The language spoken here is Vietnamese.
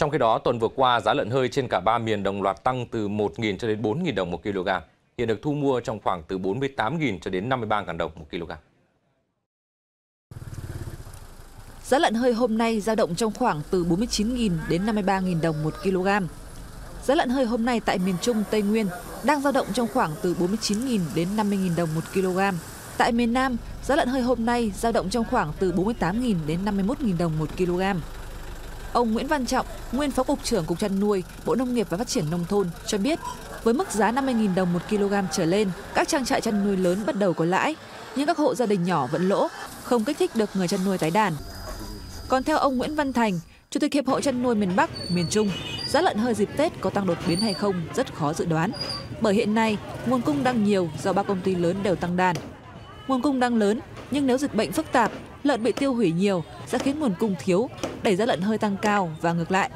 Trong khi đó, tuần vừa qua, giá lợn hơi trên cả ba miền đồng loạt tăng từ 1.000 cho đến 4.000 đồng một kg. Hiện được thu mua trong khoảng từ 48.000 cho đến 53.000 đồng một kg. Giá lợn hơi hôm nay dao động trong khoảng từ 49.000 đến 53.000 đồng một kg. Giá lợn hơi hôm nay tại miền Trung, Tây Nguyên đang dao động trong khoảng từ 49.000 đến 50.000 đồng một kg. Tại miền Nam, giá lợn hơi hôm nay dao động trong khoảng từ 48.000 đến 51.000 đồng một kg. Ông Nguyễn Văn Trọng, nguyên Phó Cục trưởng Cục chăn nuôi, Bộ Nông nghiệp và Phát triển Nông thôn cho biết, với mức giá 50.000 đồng một kg trở lên, các trang trại chăn nuôi lớn bắt đầu có lãi, nhưng các hộ gia đình nhỏ vẫn lỗ, không kích thích được người chăn nuôi tái đàn. Còn theo ông Nguyễn Văn Thành, Chủ tịch Hiệp hội chăn nuôi miền Bắc, miền Trung, giá lợn hơi dịp Tết có tăng đột biến hay không rất khó dự đoán. Bởi hiện nay, nguồn cung đang nhiều do ba công ty lớn đều tăng đàn. Nguồn cung đang lớn, nhưng nếu dịch bệnh phức tạp, lợn bị tiêu hủy nhiều sẽ khiến nguồn cung thiếu, đẩy giá lợn hơi tăng cao và ngược lại.